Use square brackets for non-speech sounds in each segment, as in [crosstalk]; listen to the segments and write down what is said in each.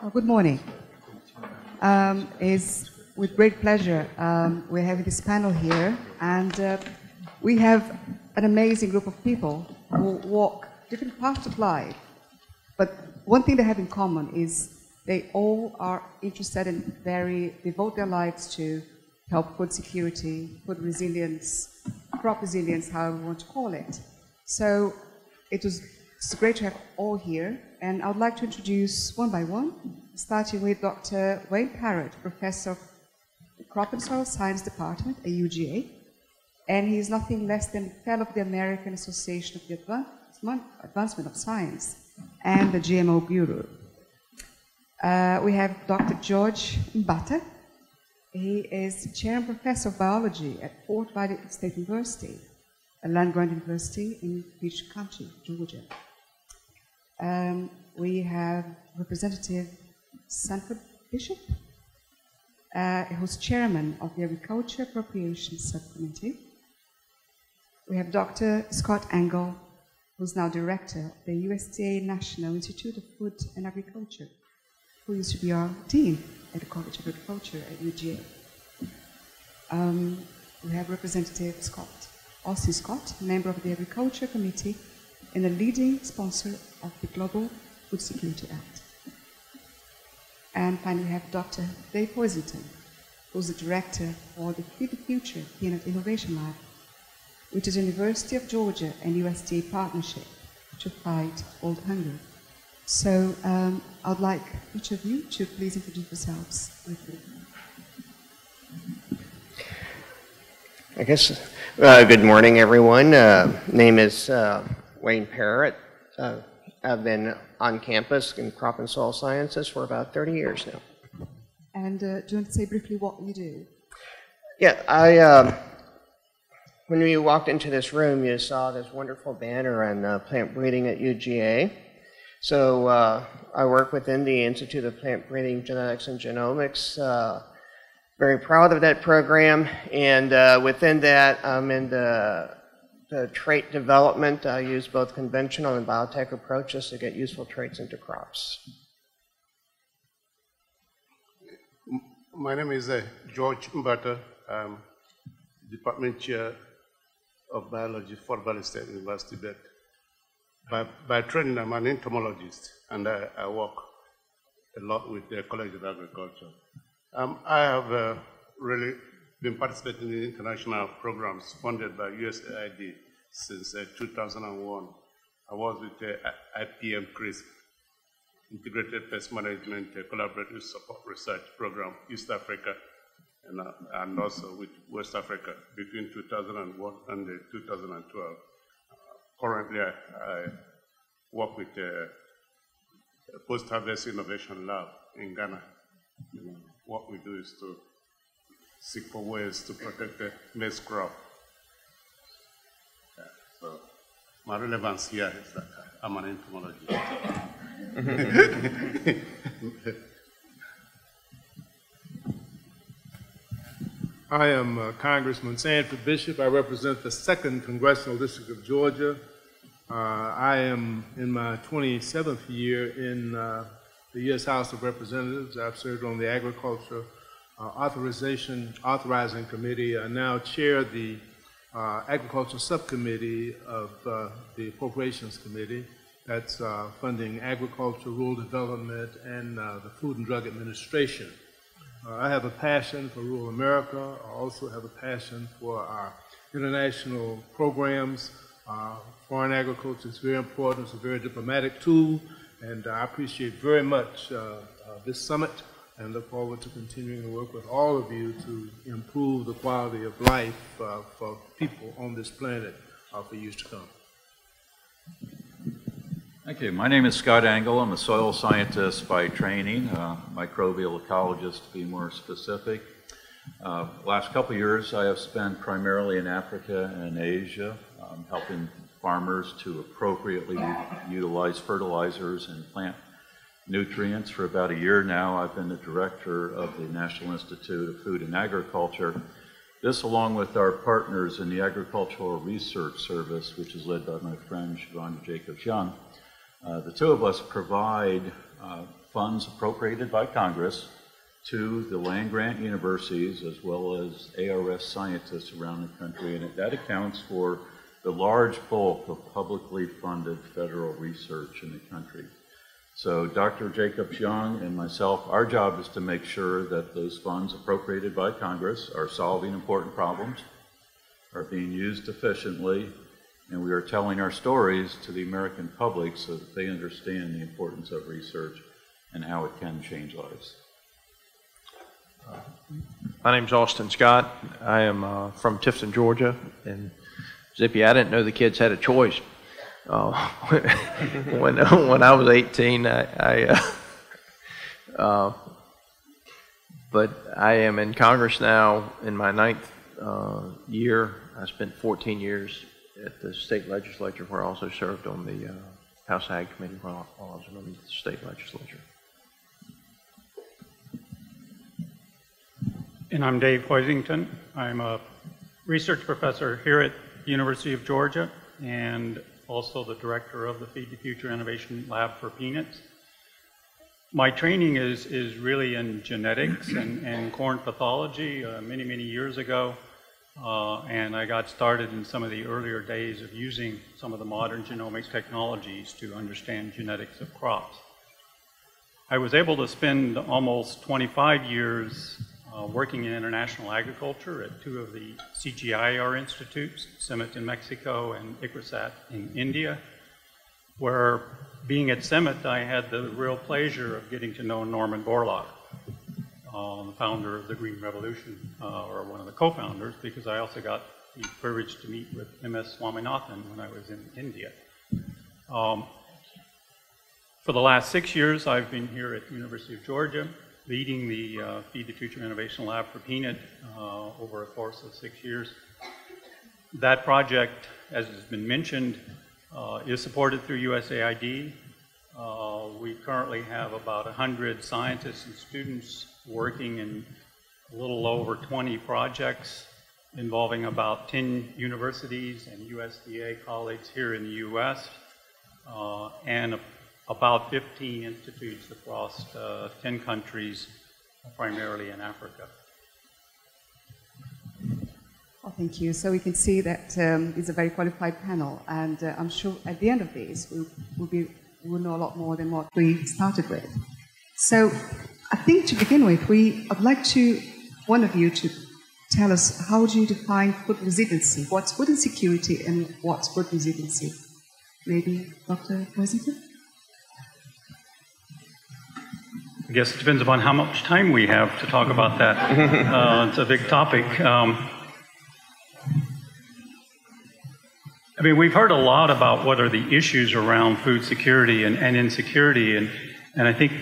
Oh, good morning. Um, it's with great pleasure um, we're having this panel here, and uh, we have an amazing group of people who walk different paths of life. But one thing they have in common is they all are interested and very devote their lives to help food security, food resilience, crop resilience, however you want to call it. So it was it's great to have all here, and I would like to introduce one by one, starting with Dr. Wayne Parrott, Professor of the Crop and Soil Science Department at UGA, and he is nothing less than fellow of the American Association of the Advancement of Science and the GMO Bureau. Uh, we have Dr. George Mbata. He is chair and professor of biology at Fort Valley State University, a land grant university in Peach County, Georgia. Um, we have Representative Sanford Bishop, uh, who's chairman of the Agriculture Appropriations Subcommittee. We have Dr. Scott Angle, who's now director of the USDA National Institute of Food and Agriculture, who used to be our dean at the College of Agriculture at UGA. Um, we have Representative Scott, Austin Scott, member of the Agriculture Committee and a leading sponsor of the Global Food Security Act. And finally, we have Dr. Dave Hoisington, who's the director for the Feed the Future Peanut Innovation Lab, which is a University of Georgia and USDA partnership to fight old hunger. So um, I'd like each of you to please introduce yourselves. I guess, uh, good morning, everyone. Uh, name is uh, Wayne Parrott. Uh, I've been on campus in crop and soil sciences for about 30 years now. And uh, do you want to say briefly what you do? Yeah, I, um, when you walked into this room, you saw this wonderful banner on uh, plant breeding at UGA. So uh, I work within the Institute of Plant Breeding Genetics and Genomics. Uh, very proud of that program, and uh, within that, I'm in the the trait development, I use both conventional and biotech approaches to get useful traits into crops. My name is uh, George Mbata. I'm department chair of biology Fort Valley State University. But by, by training, I'm an entomologist, and I, I work a lot with the College of Agriculture. Um, I have uh, really been participating in international programs funded by USAID since uh, 2001. I was with uh, IPM CRSP, Integrated Pest Management uh, Collaborative Support Research Program, East Africa, and, uh, and also with West Africa between 2001 and 2012. Uh, currently, I, I, work with the Post-Harvest Innovation Lab in Ghana. You know, what we do is to seek for ways to protect the maize crop. Yeah, so my relevance here is that I'm an entomologist. [laughs] I am uh, Congressman Sanford Bishop. I represent the 2nd Congressional District of Georgia. Uh, I am in my 27th year in uh, the U.S. House of Representatives. I've served on the Agriculture Authorization Authorizing Committee. I now chair the uh, Agriculture Subcommittee of uh, the Appropriations Committee. That's funding agriculture, rural development, and the Food and Drug Administration. I have a passion for rural America. I also have a passion for our international programs. Uh, foreign agriculture is very important. It's a very diplomatic tool, and I appreciate very much uh, uh, this summit and look forward to continuing to work with all of you to improve the quality of life uh, for people on this planet uh, for years to come. Thank you. My name is Scott Angle. I'm a soil scientist by training, uh, microbial ecologist to be more specific. Uh, last couple years I have spent primarily in Africa and Asia, um, helping farmers to appropriately utilize fertilizers and plant nutrients for about a year now. I've been the director of the National Institute of Food and Agriculture. This, along with our partners in the Agricultural Research Service, which is led by my friend Chavonda Jacobs Young, uh, the two of us provide uh, funds appropriated by Congress to the land grant universities as well as ARS scientists around the country, and that accounts for the large bulk of publicly funded federal research in the country. So Dr. Jacobs Young and myself, our job is to make sure that those funds appropriated by Congress are solving important problems, are being used efficiently, and we are telling our stories to the American public so that they understand the importance of research and how it can change lives. My name's Austin Scott. I am uh, from Tifton, Georgia. And Zippy, I didn't know the kids had a choice. Uh, [laughs] when, when I was 18, I, I uh, [laughs] uh, but I am in Congress now in my ninth uh, year. I spent 14 years at the state legislature where I also served on the uh, House Ag Committee while, while I was in the state legislature. And I'm Dave Hoisington. I'm a research professor here at University of Georgia and also the director of the Feed the Future Innovation Lab for Peanuts. My training is, is really in genetics and, and corn pathology uh, many, many years ago. Uh, and I got started in some of the earlier days of using some of the modern genomics technologies to understand genetics of crops. I was able to spend almost 25 years uh, working in international agriculture at two of the CGIAR institutes, CIMMYT in Mexico and ICRISAT in India, where being at CIMMYT, I had the real pleasure of getting to know Norman Borlaug uh, the founder of the Green Revolution, uh, or one of the co-founders, because I also got the privilege to meet with M.S. Swaminathan when I was in India. Um, for the last six years, I've been here at the University of Georgia, leading the uh, Feed the Future Innovation Lab for Peanut uh, over a course of six years. That project, as has been mentioned, uh, is supported through USAID. Uh, we currently have about 100 scientists and students working in a little over 20 projects involving about 10 universities and USDA colleagues here in the U.S. Uh, and about 15 institutes across uh, 10 countries, primarily in Africa. Well, thank you. So we can see that um, it's a very qualified panel, and uh, I'm sure at the end of this, we will be will know a lot more than what we started with. So I think to begin with, we I'd like to one of you to tell us how do you define food resiliency? What's food insecurity and what's food resiliency? Maybe Dr. Hoisington? I guess it depends upon how much time we have to talk about that. [laughs] uh, it's a big topic. Um, I mean, we've heard a lot about what are the issues around food security and, and insecurity, and, and I think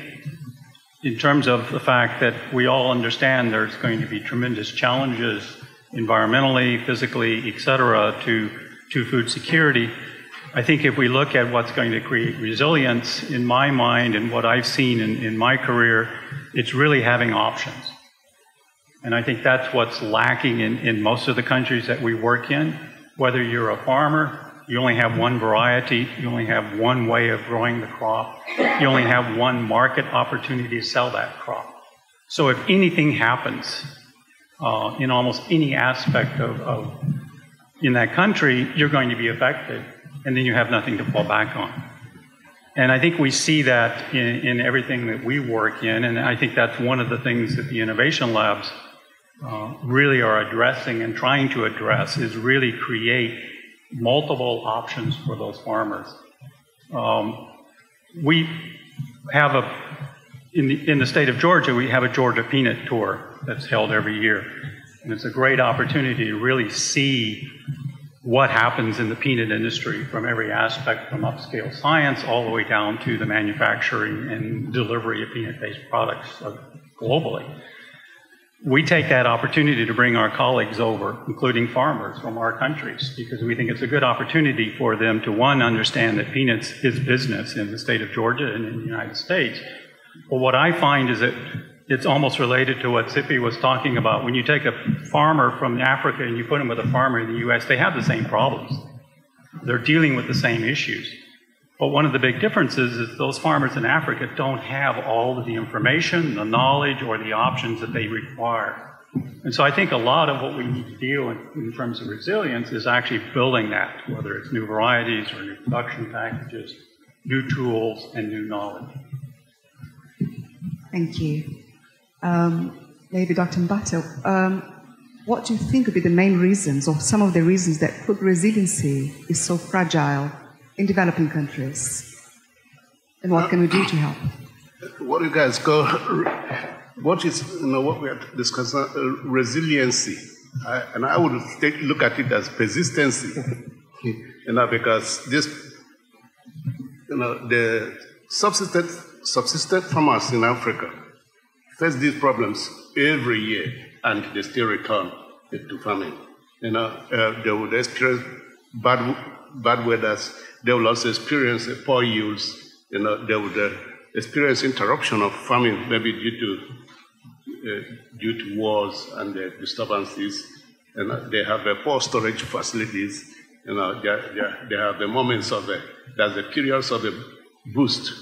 in terms of the fact that we all understand there's going to be tremendous challenges environmentally, physically, et cetera, to, to food security. I think if we look at what's going to create resilience, in my mind and what I've seen in, in my career, it's really having options. And I think that's what's lacking in, in most of the countries that we work in. Whether you're a farmer, you only have one variety, you only have one way of growing the crop, you only have one market opportunity to sell that crop. So if anything happens uh, in almost any aspect of, of in that country, you're going to be affected, and then you have nothing to fall back on. And I think we see that in, in everything that we work in, and I think that's one of the things that the innovation labs uh, really are addressing and trying to address is really create multiple options for those farmers. Um, we have a, in the, in the state of Georgia, we have a Georgia Peanut Tour that's held every year. And it's a great opportunity to really see what happens in the peanut industry from every aspect, from upscale science all the way down to the manufacturing and delivery of peanut based products uh, globally we take that opportunity to bring our colleagues over, including farmers from our countries, because we think it's a good opportunity for them to, one, understand that peanuts is business in the state of Georgia and in the United States. But what I find is that it's almost related to what Zippy was talking about. When you take a farmer from Africa and you put him with a farmer in the U.S., they have the same problems. They're dealing with the same issues. But one of the big differences is those farmers in Africa don't have all of the information, the knowledge, or the options that they require. And so I think a lot of what we need to do in, in terms of resilience is actually building that, whether it's new varieties or new production packages, new tools, and new knowledge. Thank you. Um, maybe Dr. Mbata, um, what do you think would be the main reasons or some of the reasons that food resiliency is so fragile in developing countries? And what can we do to help? What do you guys call, what is, you know, what we are discussing, uh, resiliency. I, and I would take, look at it as persistency. you know, because this, you know, the subsistence, subsistence farmers in Africa face these problems every year and they still return to farming. You know, uh, they would experience bad, bad weathers. They will also experience poor yields. You know, they would uh, experience interruption of farming, maybe due to uh, due to wars and disturbances. And uh, they have poor storage facilities. You know, they, they, they have the moments of the, there's the periods of the boost,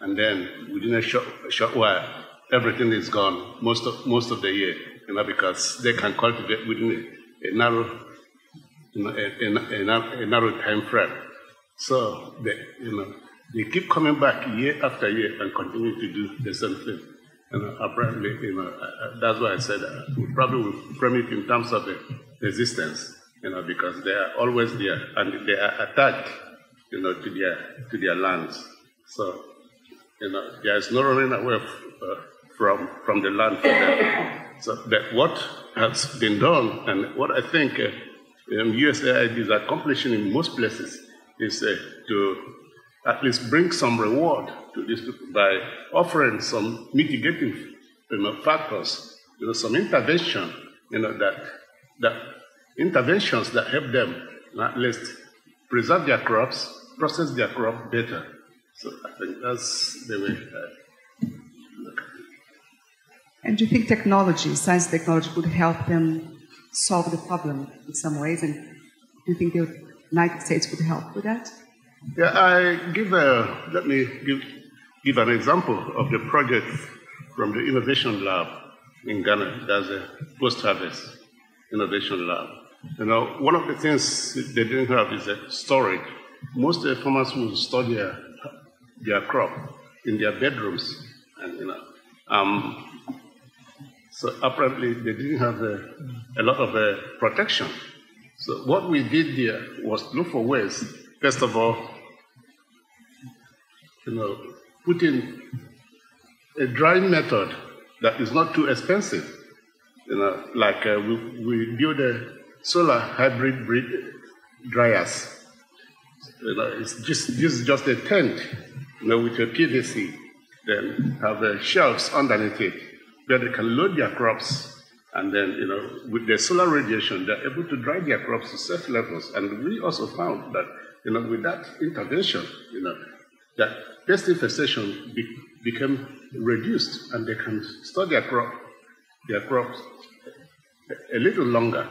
and then within a short, short while, everything is gone most of, most of the year, you know, because they can cultivate within a, a narrow, you know, a, a, a, narrow time frame. So, they, you know, they keep coming back year after year and continue to do the same thing. And apparently, you know, that's why I said uh, we probably will frame it in terms of the resistance, you know, because they are always there and they are attached, you know, to their to their lands. So, you know, there is no running away uh, from from the land for them. So that what has been done and what I think uh, um, USAID is accomplishing in most places is uh, to at least bring some reward to these people by offering some mitigating you know, factors, you know, some intervention, you know, that, that interventions that help them at least preserve their crops, process their crop better. So I think that's the way. And do you think technology, science technology, could help them solve the problem in some ways? And do you think the United States would help with that? Yeah, I give a, let me give, give an example of the project from the Innovation Lab in Ghana. There's a post-harvest innovation lab. You know, one of the things they didn't have is a storage. Most of the farmers will store their, their crop in their bedrooms, and you know, um, so apparently they didn't have a, a lot of uh, protection. So what we did there was look for ways, first of all, you know, put in a drying method that is not too expensive. You know, like uh, we, we build a solar hybrid dryers. You know, it's just this is just a tent, you know, with a PVC. Then have uh, shelves underneath it where they can load their crops, and then you know, with the solar radiation, they're able to dry their crops to safe levels. And we also found that you know, with that intervention, you know, that pest infestation be, became reduced and they can store their crop, their crops a, a little longer.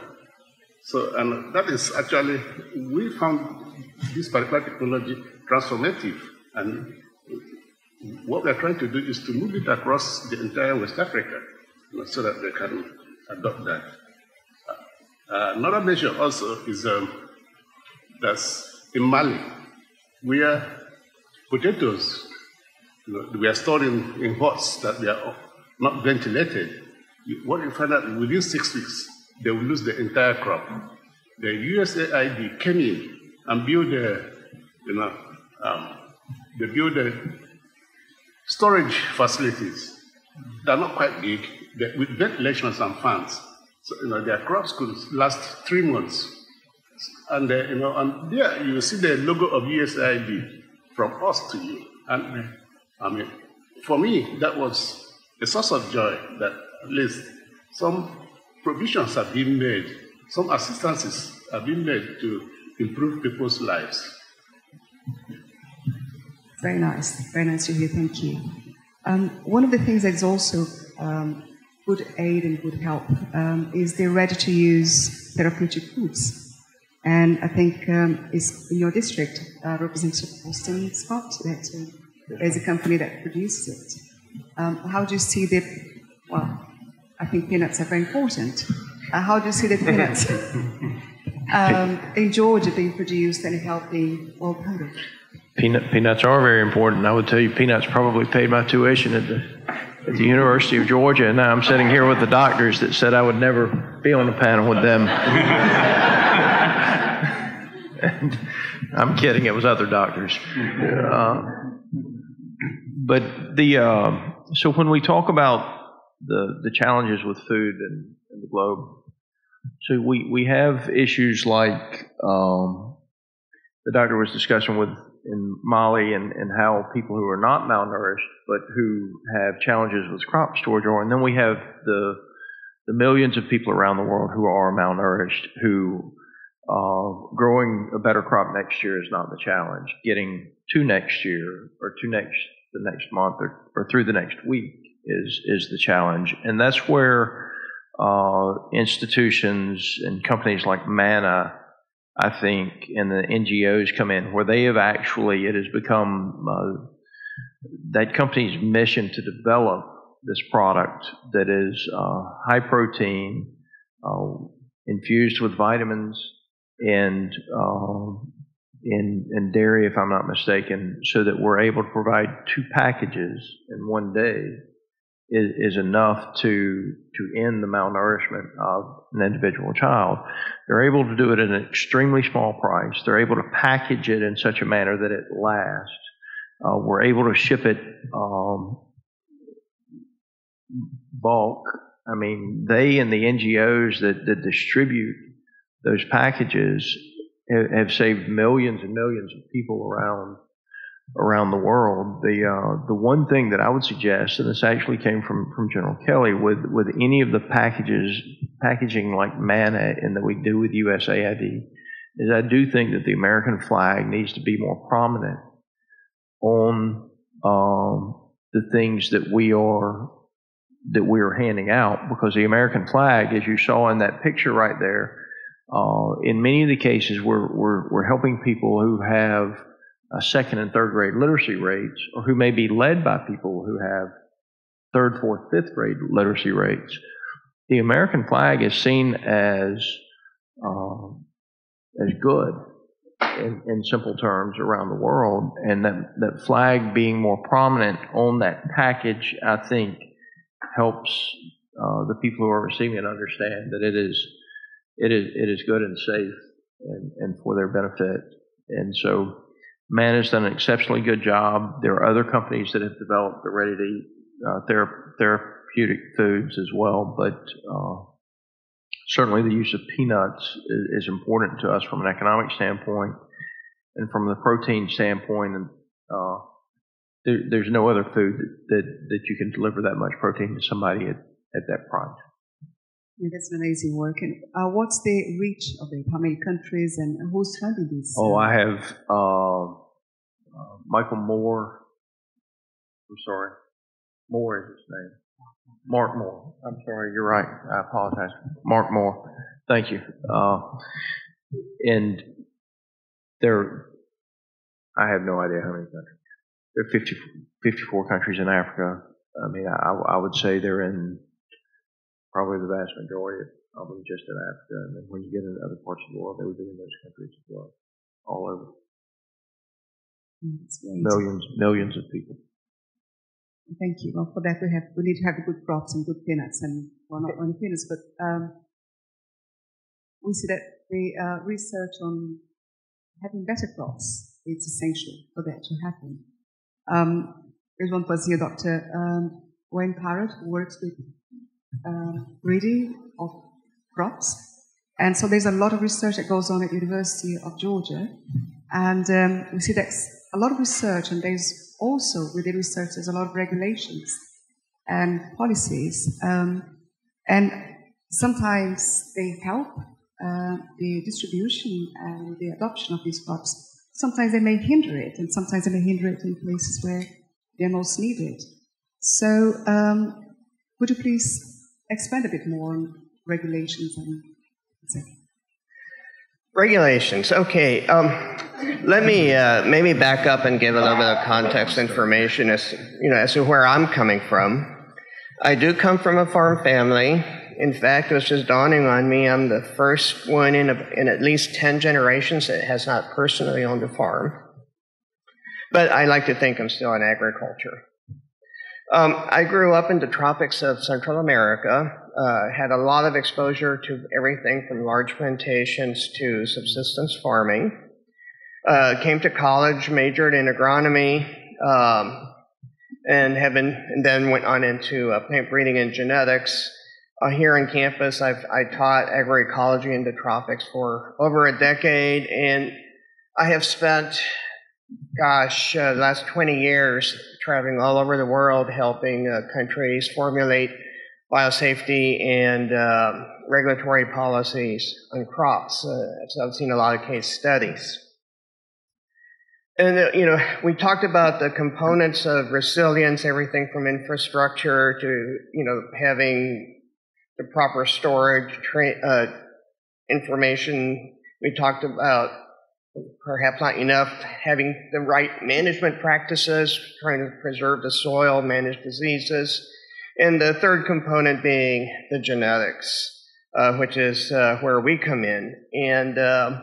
So, and that is actually, we found this particular technology transformative. And what we're trying to do is to move it across the entire West Africa so that they can adopt that. Uh, another measure also is um, in Mali, where potatoes you know, we are stored in, in pots that they are not ventilated. What you find out within six weeks, they will lose the entire crop. The USAID came in and built the, you know, um, they built the storage facilities. They're not quite big, with ventilations and fans. So, you know, their crops could last three months. And, uh, you know, and there you see the logo of USAID from us to you. And I mean, for me, that was a source of joy that at least some provisions have been made, some assistances have been made to improve people's lives. Very nice. Very nice to hear. Thank you. Um, one of the things that's also um, good aid and good help um, is the ready to use therapeutic foods. and I think um, is in your district, uh, Representative Austin Scott, that uh, is a company that produces it. Um, how do you see the, well, I think peanuts are very important. Uh, how do you see the peanuts [laughs] um, in Georgia being produced and helping world hunger? Peanut, peanuts are very important. I would tell you, peanuts probably paid my tuition at the, at the University of Georgia, and now I'm sitting here with the doctors that said I would never be on a panel with them. and [laughs] I'm kidding, it was other doctors. Uh, but the uh, so when we talk about the the challenges with food and, in the globe, so we we have issues like um, the doctor was discussing with in Mali and, and how people who are not malnourished but who have challenges with crop storage are, and then we have the the millions of people around the world who are malnourished who uh, growing a better crop next year is not the challenge. Getting to next year or to next the next month or, or through the next week is is the challenge, and that's where uh, institutions and companies like MANA, I think, and the NGOs come in, where they have actually it has become uh, that company's mission to develop this product that is uh, high protein, uh, infused with vitamins and um, in, in dairy, if I'm not mistaken, so that we're able to provide two packages in one day is, is enough to to end the malnourishment of an individual child. They're able to do it at an extremely small price. They're able to package it in such a manner that it lasts. Uh, we're able to ship it um, bulk. I mean, they and the NGOs that, that distribute those packages have saved millions and millions of people around around the world. The uh, the one thing that I would suggest, and this actually came from from General Kelly, with with any of the packages packaging like MANA and that we do with USAID, is I do think that the American flag needs to be more prominent on um, the things that we are that we are handing out because the American flag, as you saw in that picture right there, uh, in many of the cases, we're, we're, we're helping people who have second and third grade literacy rates, or who may be led by people who have third, fourth, fifth grade literacy rates. The American flag is seen as um, as good in, in, simple terms around the world, and that, that flag being more prominent on that package, I think, helps uh, the people who are receiving it understand that it is it is it is good and safe and, and for their benefit. And so Man has done an exceptionally good job. There are other companies that have developed the ready to eat uh, thera- therapeutic foods as well, but uh, certainly the use of peanuts is, is, important to us from an economic standpoint and from the protein standpoint. And uh, there, there's no other food that, that, that you can deliver that much protein to somebody at, at that price. Yeah, that's amazing work. And uh, what's the reach of it? How many countries and who's funding this? Oh, I have uh, uh, Michael Moore. I'm sorry. Moore is his name. Mark Moore. I'm sorry, you're right. I apologize. Mark Moore. Thank you. Uh, and there, I have no idea how many countries. There are 50, 54 countries in Africa. I mean, I, I would say they're in probably the vast majority, of them just in Africa. And then when you get into other parts of the world, they would be in those countries as well, all over. Millions, millions of people. Thank you. Well, for that we have we need to have good crops and good peanuts, and well, not only peanuts, but um, we see that the uh, research on having better crops is essential for that to happen. Um, there's one person here, Dr. Um, Wayne Parrott, who works with um, breeding of crops. And so there's a lot of research that goes on at University of Georgia. And um, we see that a lot of research, and there's also within research, there's a lot of regulations and policies. Um, and sometimes they help uh, the distribution and the adoption of these crops. Sometimes they may hinder it, and sometimes they may hinder it in places where they're most needed. So, um, would you please expand a bit more on regulations and etc. Regulations. Okay. Um, let me uh, maybe back up and give a little bit of context information as you know as to where I'm coming from. I do come from a farm family. In fact, it was just dawning on me. I'm the first one in, a, in at least ten generations that has not personally owned a farm. But I like to think I'm still in agriculture. Um, I grew up in the tropics of Central America, uh, had a lot of exposure to everything from large plantations to subsistence farming. Uh, came to college, majored in agronomy, um, and have been, and then went on into uh, plant breeding and genetics. Uh, here on campus, I've I taught agroecology in the tropics for over a decade, and I have spent, gosh, uh, the last 20 years traveling all over the world, helping countries formulate biosafety and um, regulatory policies on crops. Uh, so I've seen a lot of case studies. And, uh, you know, we talked about the components of resilience, everything from infrastructure to, you know, having the proper storage, uh, information. We talked about perhaps not enough having the right management practices, trying to preserve the soil, manage diseases. And the third component being the genetics, uh, which is uh, where we come in. And uh,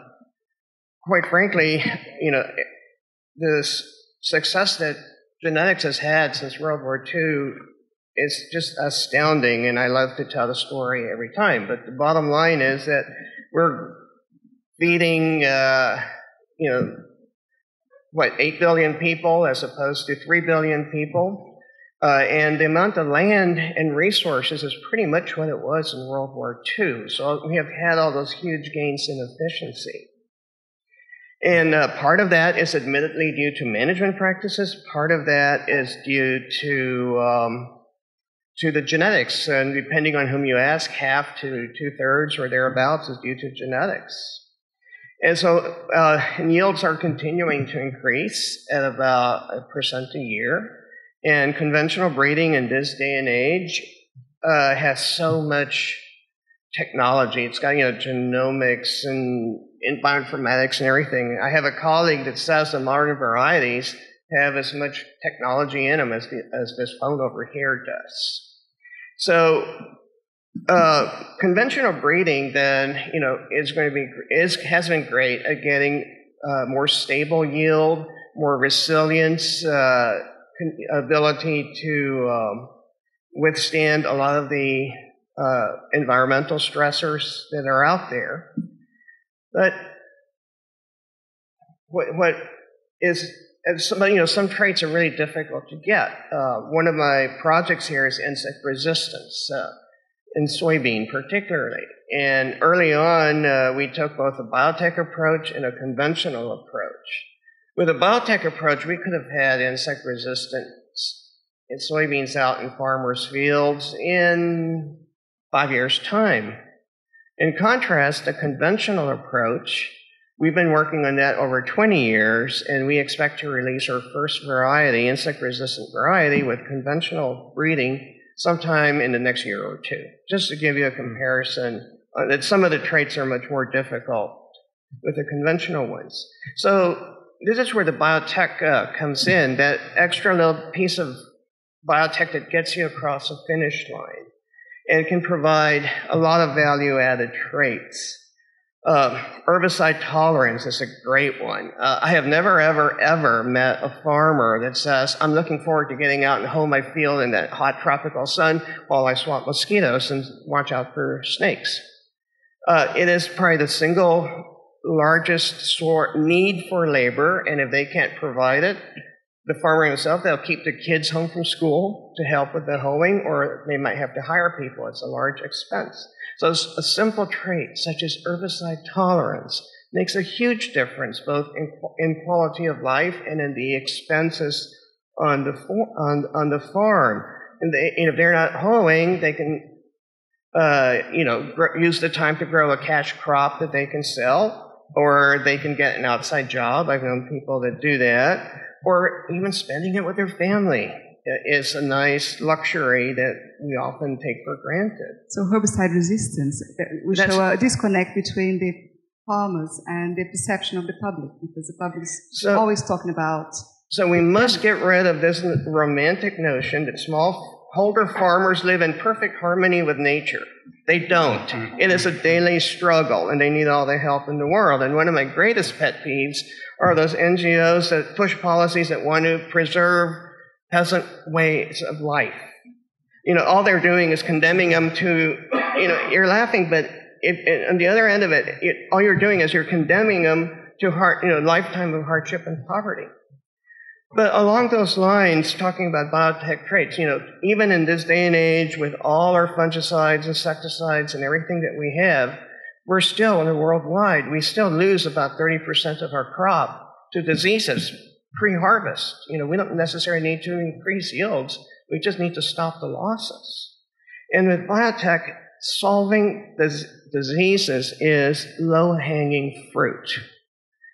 quite frankly, you know, the success that genetics has had since World War II is just astounding, and I love to tell the story every time. But the bottom line is that we're feeding, uh, you know, what, 8 billion people as opposed to 3 billion people. Uh, and the amount of land and resources is pretty much what it was in World War II. So we have had all those huge gains in efficiency. And uh, part of that is admittedly due to management practices. Part of that is due to um, to the genetics, and depending on whom you ask, half to two thirds or thereabouts is due to genetics. And so uh, yields are continuing to increase at about a percent a year. And conventional breeding in this day and age uh, has so much technology. It's got you know genomics and bioinformatics and everything. I have a colleague that says the modern varieties have as much technology in them as, the, as this phone over here does. So, uh, conventional breeding then, you know, is going to be is has been great at getting uh, more stable yield, more resilience, uh, ability to um, withstand a lot of the uh, environmental stressors that are out there. But what, what is, some, you know, some traits are really difficult to get. Uh, one of my projects here is insect resistance uh, in soybean, particularly. And early on, uh, we took both a biotech approach and a conventional approach. With a biotech approach, we could have had insect resistance in soybeans out in farmers' fields in five years' time. In contrast, the conventional approach, we've been working on that over 20 years, and we expect to release our first variety, insect resistant variety, with conventional breeding sometime in the next year or two. Just to give you a comparison, uh, that some of the traits are much more difficult with the conventional ones. So this is where the biotech uh, comes in, that extra little piece of biotech that gets you across the finish line and can provide a lot of value added traits. Uh, herbicide tolerance is a great one. Uh, I have never, ever, ever met a farmer that says, I'm looking forward to getting out and hoe my field in that hot tropical sun while I swat mosquitoes and watch out for snakes. Uh, it is probably the single largest need for labor, and if they can't provide it, the farmer himself, they'll keep the kids home from school to help with the hoeing, or they might have to hire people. It's a large expense. So a simple trait such as herbicide tolerance makes a huge difference both in, in quality of life and in the expenses on the, on, on the farm. And, they, and if they're not hoeing, they can, uh, you know, use the time to grow a cash crop that they can sell, or they can get an outside job. I've known people that do that or even spending it with their family is a nice luxury that we often take for granted. So herbicide resistance, uh, we show a disconnect between the farmers and the perception of the public because the public is So- always talking about So we must get rid of this romantic notion that smallholder farmers live in perfect harmony with nature. They don't. It is a daily struggle, and they need all the help in the world. And one of my greatest pet peeves are those NGOs that push policies that want to preserve peasant ways of life. You know, all they're doing is condemning them to, you know, you're laughing, but if, if- on the other end of it, it, all you're doing is you're condemning them to heart, you know, lifetime of hardship and poverty. But along those lines, talking about biotech traits, you know, even in this day and age with all our fungicides, insecticides, and everything that we have, we're still, in the worldwide, we still lose about 30% of our crop to diseases pre-harvest. You know, we don't necessarily need to increase yields. We just need to stop the losses. And with biotech, solving dis- diseases is low-hanging fruit.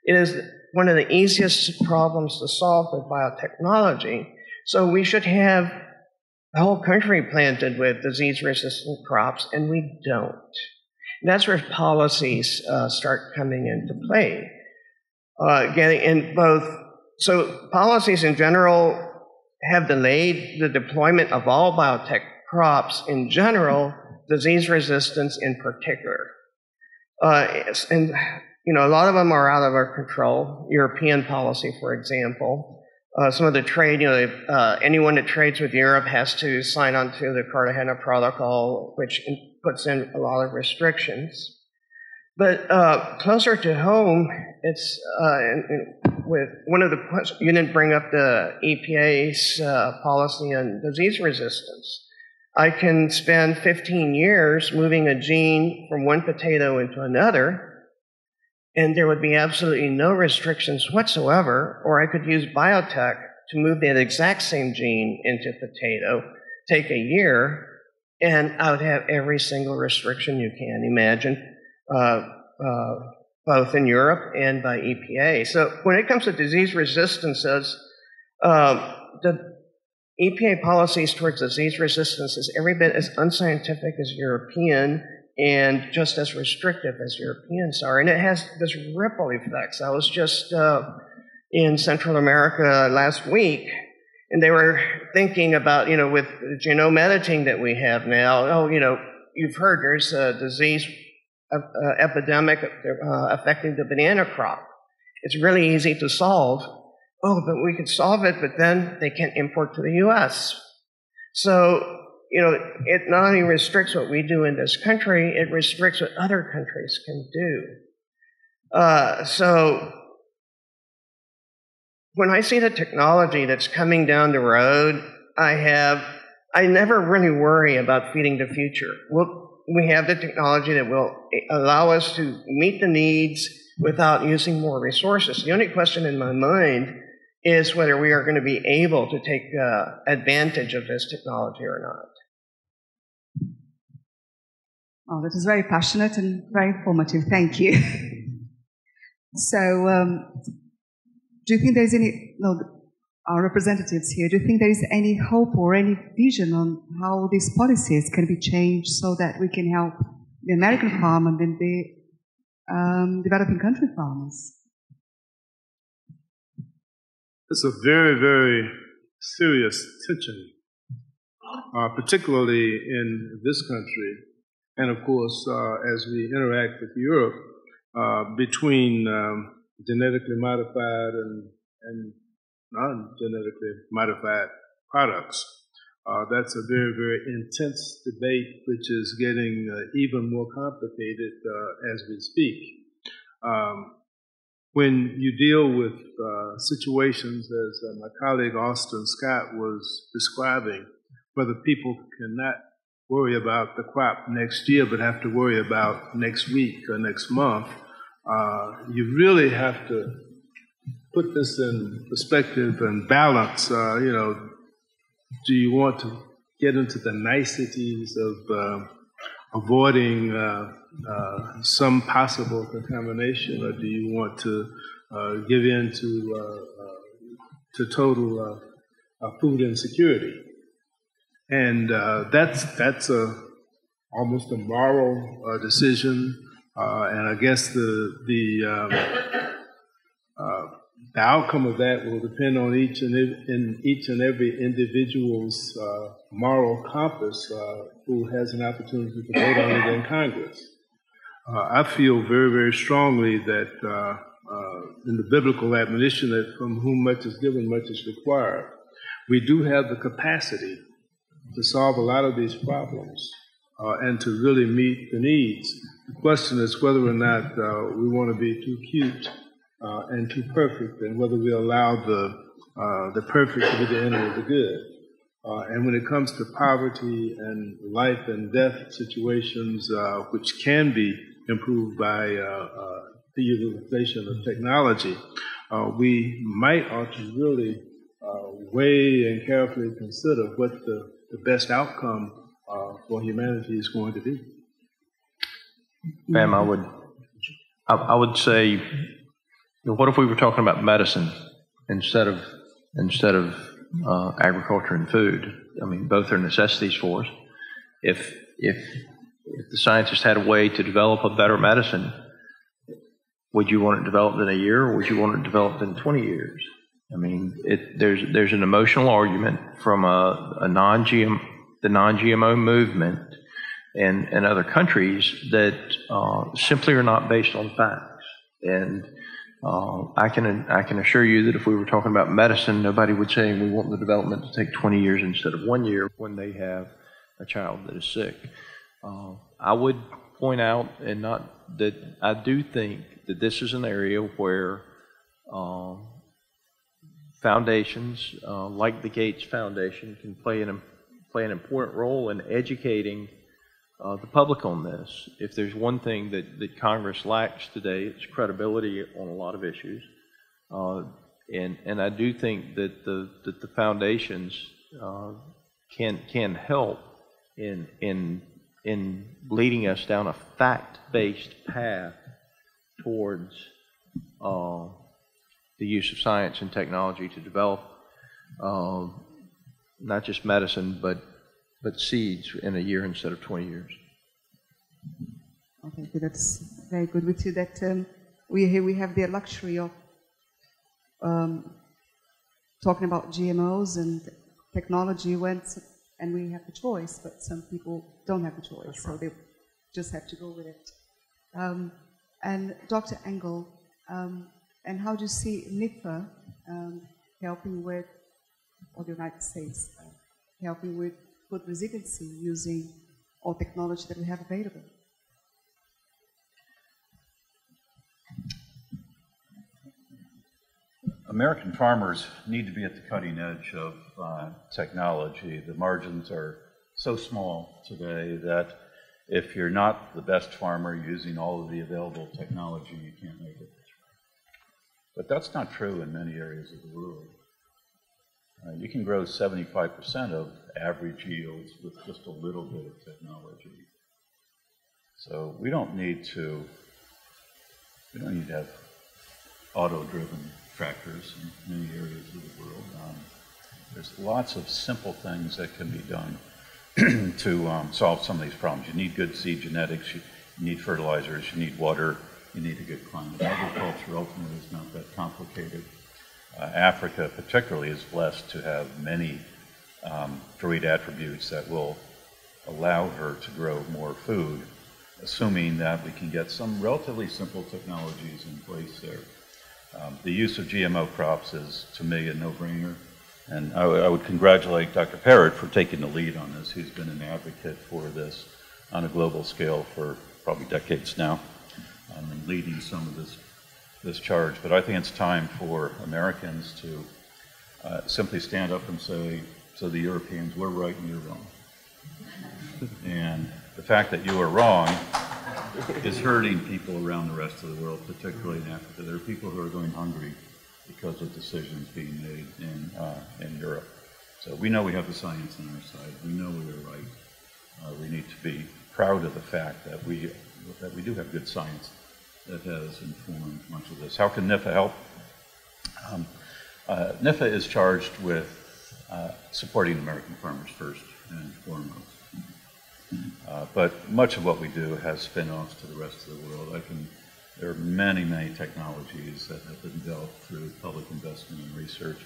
It is one of the easiest problems to solve with biotechnology. So we should have the whole country planted with disease-resistant crops, and we don't. That's where policies uh, start coming into play. Uh, getting in both, so policies in general have delayed the deployment of all biotech crops in general, disease resistance in particular. Uh, and you know, a lot of them are out of our control. European policy, for example. Uh, some of the trade, you know, uh, anyone that trades with Europe has to sign on to the Cartagena Protocol, which in, puts in a lot of restrictions. But uh, closer to home, it's uh, in, in- with one of the questions, you didn't bring up the EPA's uh, policy on disease resistance. I can spend 15 years moving a gene from one potato into another, and there would be absolutely no restrictions whatsoever, or I could use biotech to move that exact same gene into potato, take a year, and I would have every single restriction you can imagine, uh, uh, both in Europe and by EPA. So when it comes to disease resistances, um, the EPA policies towards disease resistance is every bit as unscientific as European and just as restrictive as Europeans are. And it has this ripple effects. I was just uh, in Central America last week, and they were thinking about, you know, with genome editing that we have now, oh, you know, you've heard there's a disease uh, uh, epidemic uh, affecting the banana crop. It's really easy to solve. Oh, but we could solve it, but then they can't import to the U.S. So, you know, it not only restricts what we do in this country, it restricts what other countries can do. Uh, so, when I see the technology that's coming down the road, I have, I never really worry about feeding the future. We'll, we have the technology that will allow us to meet the needs without using more resources. The only question in my mind is whether we are going to be able to take uh, advantage of this technology or not. Oh, that is very passionate and very informative. Thank you. [laughs] so, um, do you think there's any, no, our representatives here, do you think there is any hope or any vision on how these policies can be changed so that we can help the American farmer and then the um, developing country farmers? It's a very, very serious tension, uh, particularly in this country, and of course, uh, as we interact with Europe, uh, between um, genetically modified and, and non-genetically modified products. Uh, that's a very, very intense debate, which is getting uh, even more complicated uh, as we speak. Um, when you deal with uh, situations, as my colleague Austin Scott was describing, whether people cannot worry about the crop next year, but have to worry about next week or next month, uh, you really have to put this in perspective and balance. Uh, you know, do you want to get into the niceties of uh, avoiding uh, uh, some possible contamination, or do you want to uh, give in to to total food insecurity? And that's that's a almost a moral decision Uh, and I guess the, the, um, uh, the outcome of that will depend on each and in each and every individual's uh, moral compass uh, who has an opportunity to vote on it in Congress. Uh, I feel very, very strongly that uh, uh, in the biblical admonition that from whom much is given, much is required, we do have the capacity to solve a lot of these problems uh, and to really meet the needs. The question is whether or not uh, we want to be too cute uh, and too perfect, and whether we allow the uh, the perfect to be the enemy of the good. Uh, and when it comes to poverty and life and death situations, uh, which can be improved by the utilization of technology, uh, we might ought to really uh, weigh and carefully consider what the, the best outcome uh, for humanity is going to be. Ma'am, I would, I, I would say, what if we were talking about medicine instead of, instead of uh, agriculture and food? I mean, both are necessities for us. If, if, if the scientists had a way to develop a better medicine, would you want it developed in a year or would you want it developed in 20 years? I mean, it, there's, there's an emotional argument from a, a non-GM, the non-GMO movement and, and other countries that uh, simply are not based on facts. And uh, I can I can assure you that if we were talking about medicine, nobody would say we want the development to take 20 years instead of one year when they have a child that is sick. Uh, I would point out, and not that I do think that this is an area where um, foundations uh, like the Gates Foundation can play an play an important role in educating uh, the public on this. If there's one thing that, that Congress lacks today, it's credibility on a lot of issues. Uh, and, and I do think that the, that the foundations uh, can, can help in, in, in leading us down a fact-based path towards uh, the use of science and technology to develop uh, not just medicine, but but seeds in a year instead of 20 years. Okay. That's very good with you. That um, we here we have the luxury of um, talking about GMOs and technology when and we have the choice, but some people don't have the choice, so they just have to go with it. Um, and Dr. Angle, um, and how do you see NIFA um, helping with, or the United States, uh, helping with food resiliency using all technology that we have available? American farmers need to be at the cutting edge of uh, technology. The margins are so small today that if you're not the best farmer using all of the available technology, you can't make it. But that's not true in many areas of the world. Uh, you can grow 75% of average yields with just a little bit of technology. So we don't need to, we don't need to have auto-driven tractors in many areas of the world. Um, there's lots of simple things that can be done [clears throat] to um, solve some of these problems. You need good seed genetics, you, you need fertilizers, you need water, you need a good climate. Agriculture ultimately is not that complicated. Uh, Africa, particularly, is blessed to have many um, great attributes that will allow her to grow more food, assuming that we can get some relatively simple technologies in place there. Um, the use of GMO crops is, to me, a no-brainer. And I would congratulate Dr. Parrott for taking the lead on this. He's been an advocate for this on a global scale for probably decades now, and leading some of this this charge. But I think it's time for Americans to uh, simply stand up and say to the Europeans, "We're right and you're wrong." and the fact that you are wrong is hurting people around the rest of the world, particularly in Africa. There are people who are going hungry because of decisions being made in, uh, in Europe. So we know we have the science on our side. We know we are right. Uh, we need to be proud of the fact that we, that we do have good science that has informed much of this. How can NIFA help? Um, uh, NIFA is charged with uh, supporting American farmers first and foremost. Uh, But much of what we do has spin-offs to the rest of the world. I can, there are many, many technologies that have been developed through public investment and research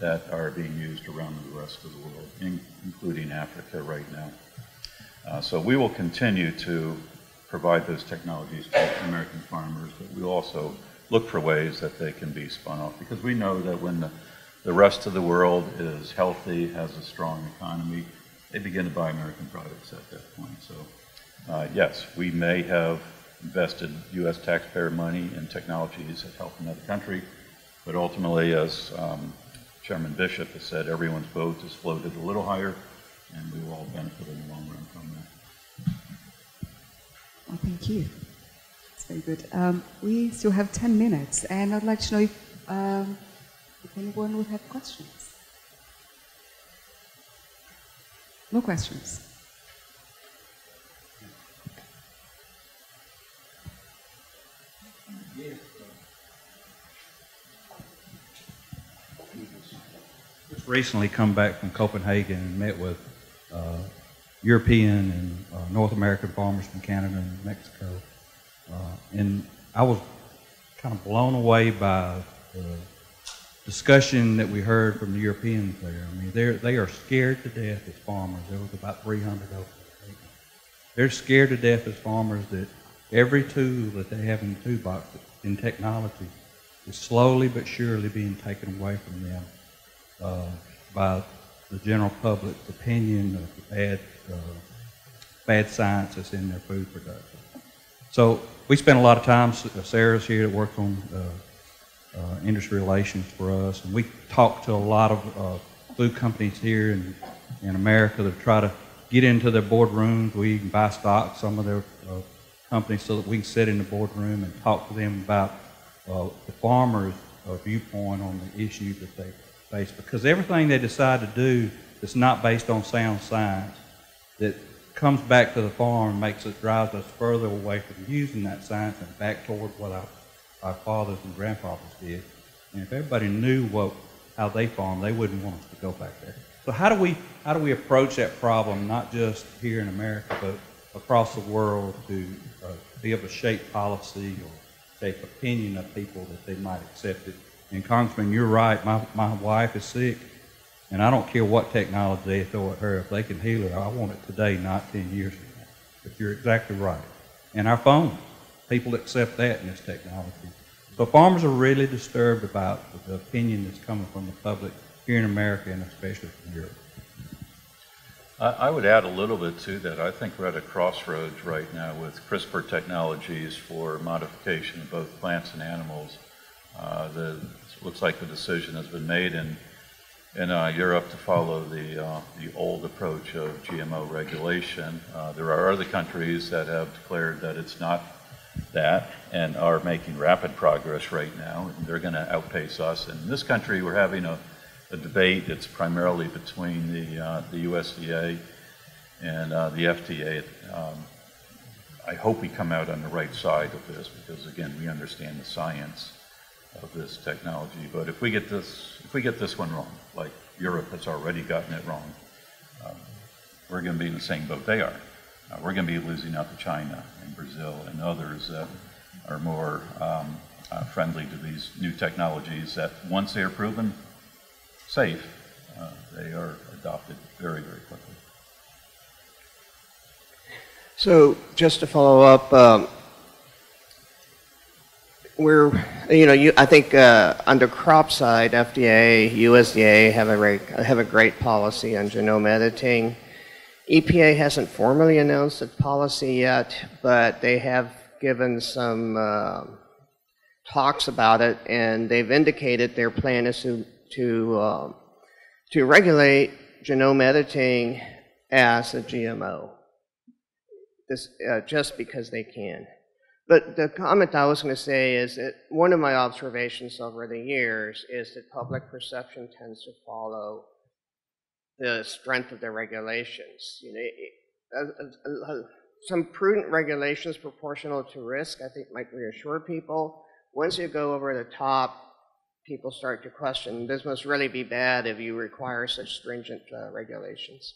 that are being used around the rest of the world, in- including Africa right now. Uh, So we will continue to provide those technologies to American farmers, but we also look for ways that they can be spun off, because we know that when the, the rest of the world is healthy, has a strong economy, they begin to buy American products at that point. So, uh, yes, we may have invested U.S. taxpayer money in technologies that help another country, but ultimately, as um, Chairman Bishop has said, everyone's boat is floated a little higher, and we will all benefit in the long run thank you. It's very good. Um, we still have 10 minutes, and I'd like to know if, um, if anyone would have questions. No questions. just recently come back from Copenhagen and met with European and uh, North American farmers from Canada and Mexico. Uh, and I was kind of blown away by the discussion that we heard from the Europeans there. I mean, they're, they are scared to death as farmers. There was about 300 of them. They're scared to death as farmers that every tool that they have in the toolbox in technology is slowly but surely being taken away from them uh, by the general public's opinion of the bad, uh, bad science that's in their food production. So we spent a lot of time, Sarah's here that works on uh, uh, industry relations for us, and we talked to a lot of uh, food companies here in, in America that try to get into their boardrooms. We can buy stock some of their uh, companies so that we can sit in the boardroom and talk to them about uh, the farmers' uh, viewpoint on the issues that they face. Because everything they decide to do that's not based on sound science, that comes back to the farm, makes it drives us further away from using that science and back toward what our, our fathers and grandfathers did. And if everybody knew what how they farm, they wouldn't want us to go back there. So how do we how do we approach that problem, not just here in America, but across the world to uh, be able to shape policy or shape opinion of people that they might accept it? And Congressman, you're right. My my wife is sick, and I don't care what technology they throw at her. If they can heal her, I want it today, not ten years from now. But you're exactly right. And our phones, people accept that in this technology. So farmers are really disturbed about the opinion that's coming from the public here in America and especially from Europe. I would add a little bit to that. I think we're at a crossroads right now with CRISPR technologies for modification of both plants and animals. Uh, The, looks like the decision has been made in, in uh, Europe to follow the, uh, the old approach of GMO regulation. Uh, There are other countries that have declared that it's not that and are making rapid progress right now, and they're going to outpace us. And in this country, we're having a, a debate. It's primarily between the, uh, the USDA and uh, the FDA. Um, I hope we come out on the right side of this because, again, we understand the science of this technology. But if we get this, if we get this one wrong, like Europe has already gotten it wrong, um, we're going to be in the same boat they are. Uh, we're going to be losing out to China and Brazil and others that are more um, uh, friendly to these new technologies that once they are proven safe, uh, they are adopted very, very quickly. So just to follow up, um, we're, you know, you, I think uh, under crop side, FDA, USDA have a, have a great policy on genome editing. EPA hasn't formally announced a policy yet, but they have given some uh, talks about it, and they've indicated their plan is to to um, to regulate genome editing as a GMO. This uh, just because they can. But the comment I was going to say is that one of my observations over the years is that public perception tends to follow the strength of the regulations. You know, some prudent regulations proportional to risk, I think, might reassure people. Once you go over the top, people start to question this must really be bad if you require such stringent uh, regulations.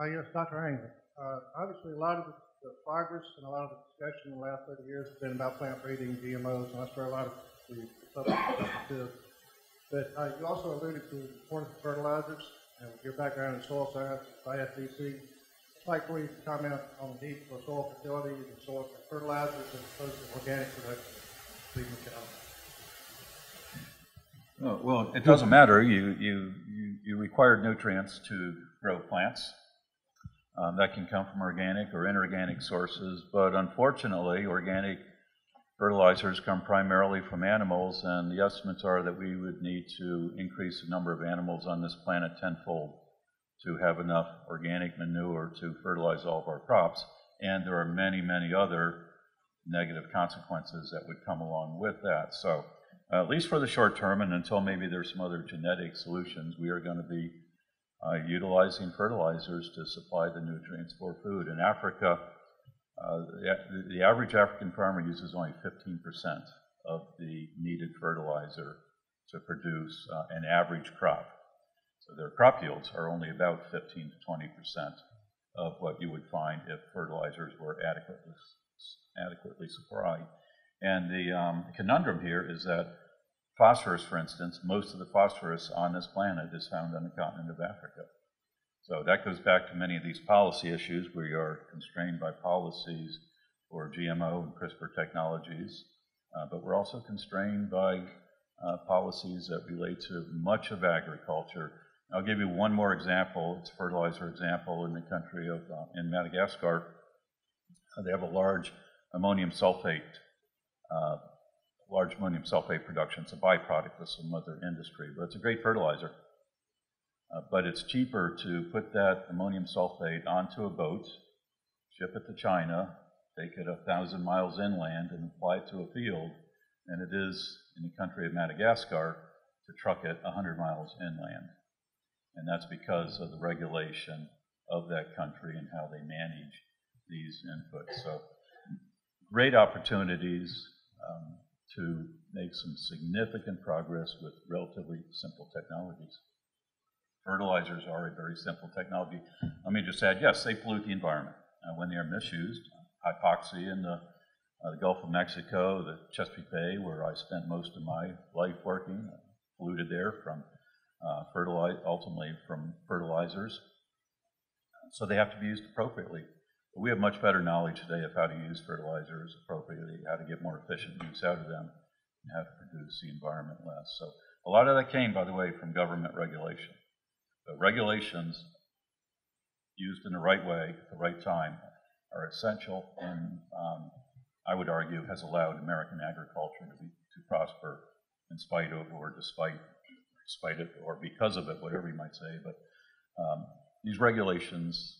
Uh, yes, Dr. Angle. Uh, obviously, a lot of the, the progress and a lot of the discussion in the last 30 years has been about plant breeding, GMOs, and that's where a lot of the substance is. But uh, you also alluded to the importance of fertilizers, and your background in soil science, IFDC, I'd like for you to comment on the need for soil fertility and soil fertilizers as opposed to organic production. Please, Well, it doesn't matter. You, you, you, you require nutrients to grow plants. Um, that can come from organic or inorganic sources, but unfortunately, organic fertilizers come primarily from animals, and the estimates are that we would need to increase the number of animals on this planet tenfold to have enough organic manure to fertilize all of our crops. And there are many, many other negative consequences that would come along with that. So, uh, at least for the short term, and until maybe there's some other genetic solutions, we are going to be uh, utilizing fertilizers to supply the nutrients for food. In Africa, uh, the, the, average African farmer uses only 15% of the needed fertilizer to produce uh, an average crop. So their crop yields are only about 15 to 20% of what you would find if fertilizers were adequately, adequately supplied. And the um, conundrum here is that phosphorus, for instance, most of the phosphorus on this planet is found on the continent of Africa. So that goes back to many of these policy issues. We are constrained by policies for GMO and CRISPR technologies, uh, but we're also constrained by uh, policies that relate to much of agriculture. I'll give you one more example. It's a fertilizer example in the country of uh, in Madagascar. they have a large ammonium sulfate uh, large ammonium sulfate production. It's a byproduct of some other industry, but it's a great fertilizer. Uh, but it's cheaper to put that ammonium sulfate onto a boat, ship it to China, take it a thousand miles inland, and apply it to a field than it is in the country of Madagascar to truck it 100 miles inland. And that's because of the regulation of that country and how they manage these inputs. So, great opportunities um, to make some significant progress with relatively simple technologies. Fertilizers are a very simple technology. Let me just add, yes, they pollute the environment uh, when they are misused. Hypoxia in the, uh, the Gulf of Mexico, the Chesapeake Bay, where I spent most of my life working, uh, polluted there from uh, ultimately from fertilizers. So they have to be used appropriately. But we have much better knowledge today of how to use fertilizers appropriately, how to get more efficient use out of them, and how to produce the environment less. So a lot of that came, by the way, from government regulation. The regulations used in the right way at the right time are essential and um, I would argue has allowed American agriculture to, be, to prosper in spite of or despite, despite it or because of it, whatever you might say. But um, these regulations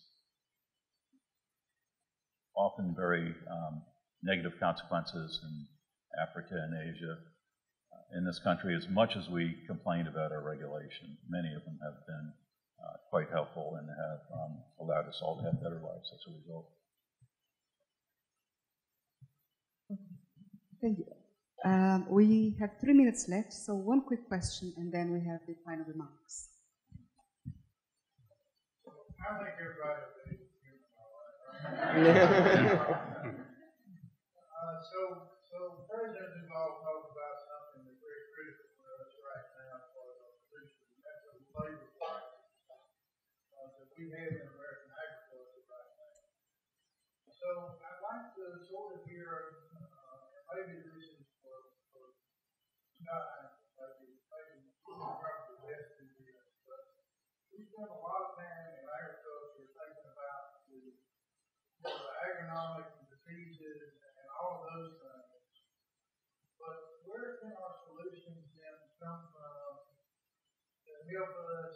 often very um, negative consequences in Africa and Asia. Uh, in this country, as much as we complain about our regulation, many of them have been uh, quite helpful and have um, allowed us all to have better lives as a result. Thank you. Um, we have three minutes left, so one quick question, and then we have the final remarks. I think everybody uh, so, so President Duval talked about something that's very critical for us right now for the solution, and that's the labor crisis uh, that we have in American agriculture right now. So I'd like to sort of hear, uh, maybe this is for, for Scott, the agronomic diseases and all of those things. But where can our solutions then come from that help us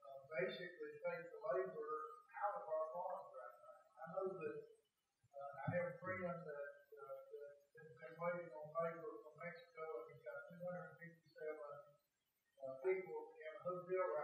uh, basically take the labor out of our farms right now? I know that uh, I have a friend that, uh, that has been waiting on labor from Mexico and he's got 257 uh, people in a hotel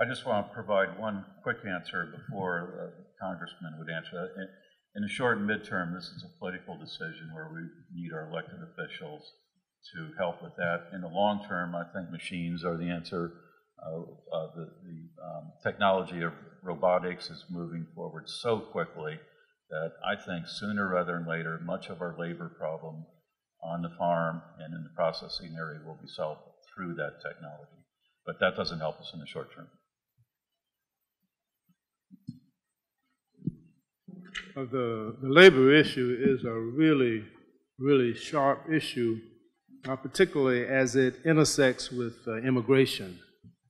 I just want to provide one quick answer before the congressman would answer that. In, the short and midterm, this is a political decision where we need our elected officials to help with that. In the long term, I think machines are the answer. Uh, uh, the, the um, technology of robotics is moving forward so quickly that I think sooner rather than later, much of our labor problem on the farm and in the processing area will be solved through that technology. But that doesn't help us in the short term. Uh, the, the labor issue is a really, really sharp issue, uh, particularly as it intersects with uh, immigration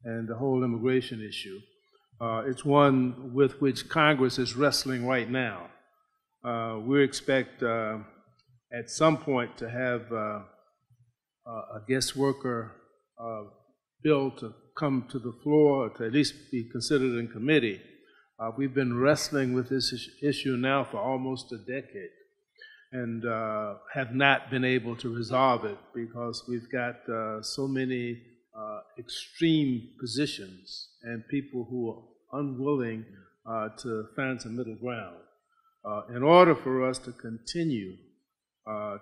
and the whole immigration issue. Uh, it's one with which Congress is wrestling right now. Uh, we expect uh, at some point to have a guest worker bill to come to the floor, or to at least be considered in committee. Uh, we've been wrestling with this issue now for almost a decade and uh, have not been able to resolve it because we've got uh, so many uh, extreme positions and people who are unwilling uh, to find some middle ground. Uh, in order for us to continue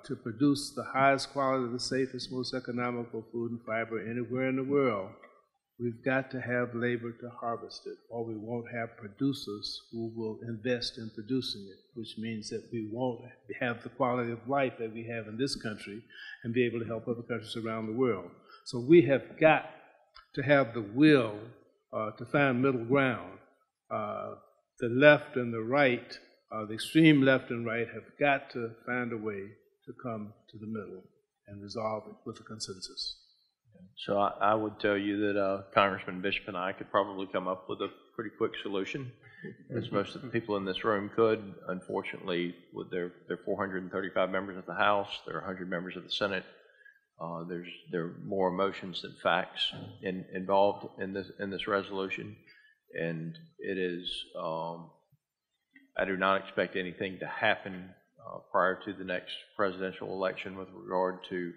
to produce the highest quality, the safest, most economical food and fiber anywhere in the world, We've got to have labor to harvest it, or we won't have producers who will invest in producing it, which means that we won't have the quality of life that we have in this country and be able to help other countries around the world. So we have got to have the will uh, to find middle ground. Uh, the left and the right, uh, the extreme left and right, have got to find a way to come to the middle and resolve it with a consensus. So I, I would tell you that uh, Congressman Bishop and I could probably come up with a pretty quick solution, as most of the people in this room could. Unfortunately, with their, their 435 members of the House, there are 100 members of the Senate. Uh, there's there are more emotions than facts in, involved in this in this resolution, and it is. Um, I do not expect anything to happen uh, prior to the next presidential election with regard to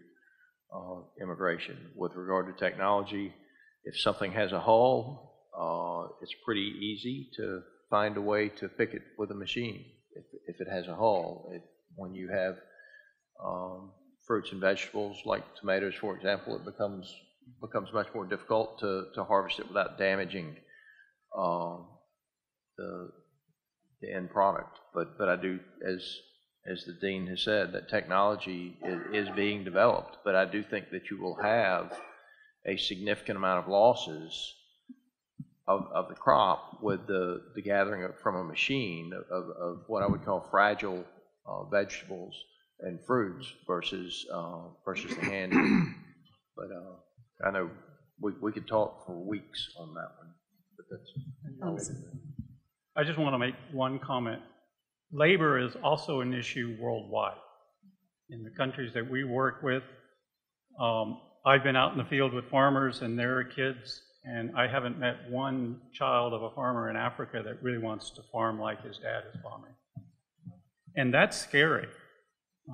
uh, immigration. With regard to technology, if something has a hole, uh, it's pretty easy to find a way to pick it with a machine. If, if it has a hole, it, when you have um, fruits and vegetables like tomatoes, for example, it becomes becomes much more difficult to, to harvest it without damaging um, the the end product. But but I do as as the dean has said, that technology is, is being developed. But I do think that you will have a significant amount of losses of, of the crop with the, the gathering of, from a machine of, of what I would call fragile uh, vegetables and fruits versus uh, versus the hand. but uh, I know we, we could talk for weeks on that one. But that's. I just want to make one comment labor is also an issue worldwide. In the countries that we work with, um, I've been out in the field with farmers and their kids, and I haven't met one child of a farmer in Africa that really wants to farm like his dad is farming. And that's scary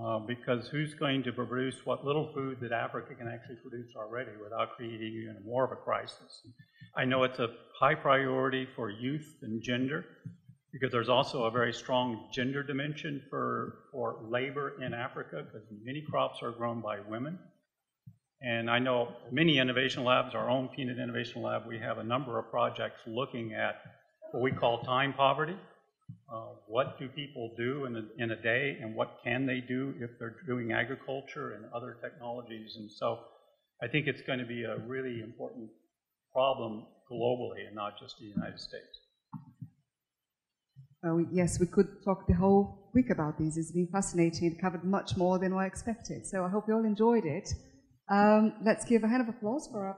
uh, because who's going to produce what little food that Africa can actually produce already without creating even more of a crisis? I know it's a high priority for youth and gender, because there's also a very strong gender dimension for, for labor in Africa because many crops are grown by women. And I know many innovation labs, our own peanut innovation lab, we have a number of projects looking at what we call time poverty. Uh, what do people do in a, in a day and what can they do if they're doing agriculture and other technologies? And so I think it's going to be a really important problem globally and not just the United States. Uh, yes, we could talk the whole week about these. It's been fascinating. It covered much more than I expected. So I hope you all enjoyed it. Um, let's give a hand of applause for our.